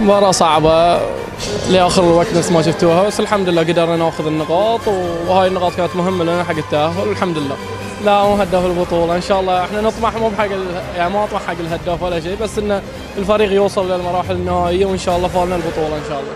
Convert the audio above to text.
مباراة صعبة لآخر الوقت نفس ما شفتوها بس الحمد لله قدرنا ناخذ النقاط وهاي النقاط كانت مهمة لنا حق التأهل الحمد لله. لا مو هداف البطولة إن شاء الله إحنا نطمح مو بحق يعني ما أطمح حق الهداف ولا شيء بس إن الفريق يوصل للمراحل النهائية وإن شاء الله فالنا البطولة إن شاء الله.